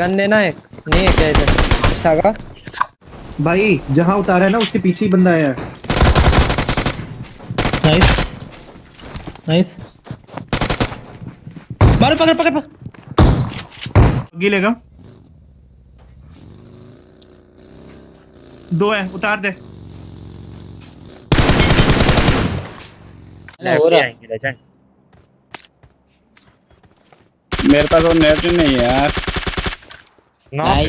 Gun देना है? नहीं है क्या इधर? अच्छा का? भाई जहाँ उतारा है ना उसके पीछे ही बंदा आया है। नाइस नाइस मारो पकड़ पकड़ पकड़। गिलेगा दो है उतार दे। हो मेरे पास वो नेट नहीं है यार। Nice.